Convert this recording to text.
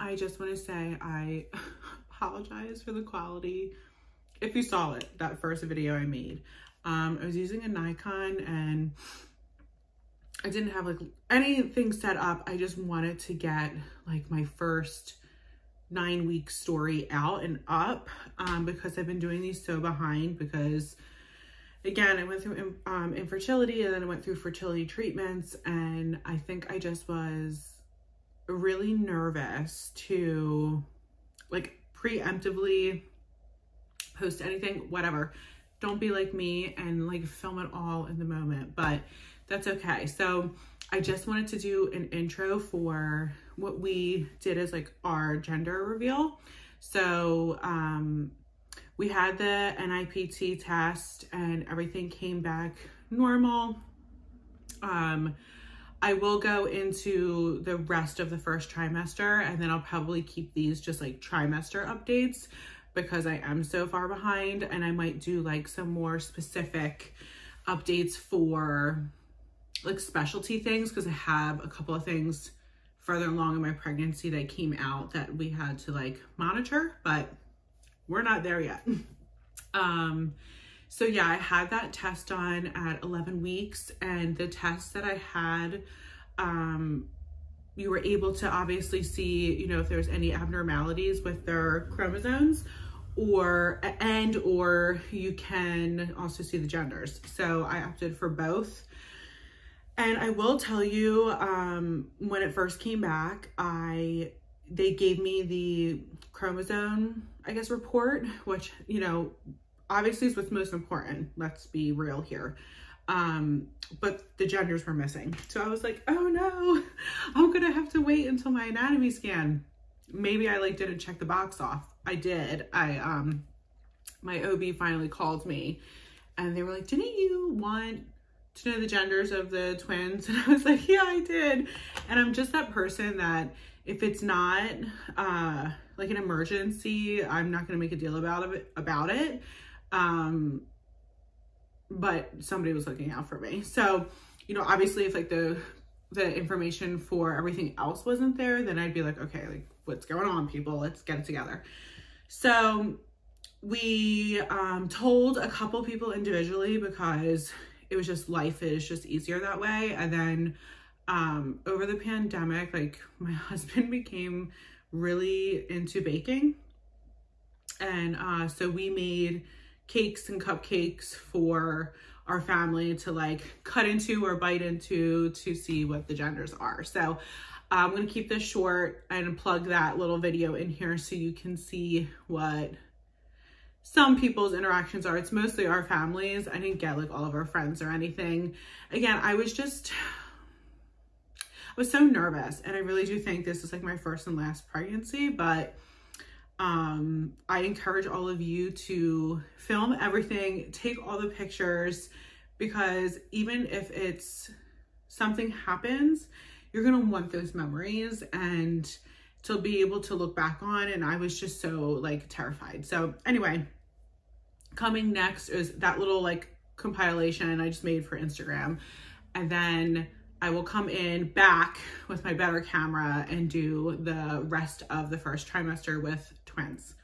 I just want to say I apologize for the quality. If you saw it, that first video I made, um, I was using a Nikon and I didn't have like anything set up. I just wanted to get like my first nine week story out and up um, because I've been doing these so behind because again, I went through um, infertility and then I went through fertility treatments and I think I just was really nervous to like preemptively post anything, whatever. Don't be like me and like film it all in the moment, but that's okay. So I just wanted to do an intro for what we did as like our gender reveal. So um, we had the NIPT test and everything came back normal. Um, I will go into the rest of the first trimester and then I'll probably keep these just like trimester updates because I am so far behind and I might do like some more specific updates for like specialty things because I have a couple of things further along in my pregnancy that came out that we had to like monitor, but we're not there yet. um, so yeah, I had that test done at 11 weeks and the test that I had, um, you were able to obviously see, you know, if there's any abnormalities with their chromosomes or, and, or you can also see the genders. So I opted for both. And I will tell you, um, when it first came back, I, they gave me the chromosome, I guess, report, which, you know, obviously is what's most important. Let's be real here. Um, but the genders were missing. So I was like, oh no, I'm gonna have to wait until my anatomy scan. Maybe I like didn't check the box off. I did. I, um, my OB finally called me and they were like, didn't you want to know the genders of the twins? And I was like, yeah, I did. And I'm just that person that if it's not, uh, like an emergency, I'm not going to make a deal about it, about it. Um, but somebody was looking out for me. So, you know, obviously if like the, the information for everything else wasn't there, then I'd be like, okay, like what's going on people? Let's get it together. So we um, told a couple people individually because it was just life is just easier that way. And then um, over the pandemic, like my husband became really into baking. And uh, so we made cakes and cupcakes for our family to like cut into or bite into to see what the genders are. So I'm going to keep this short and plug that little video in here so you can see what some people's interactions are. It's mostly our families. I didn't get like all of our friends or anything. Again, I was just, I was so nervous and I really do think this is like my first and last pregnancy, but um, I encourage all of you to film everything, take all the pictures, because even if it's something happens, you're gonna want those memories and to be able to look back on. And I was just so like terrified. So anyway, coming next is that little like compilation I just made for Instagram. And then I will come in back with my better camera and do the rest of the first trimester with twins.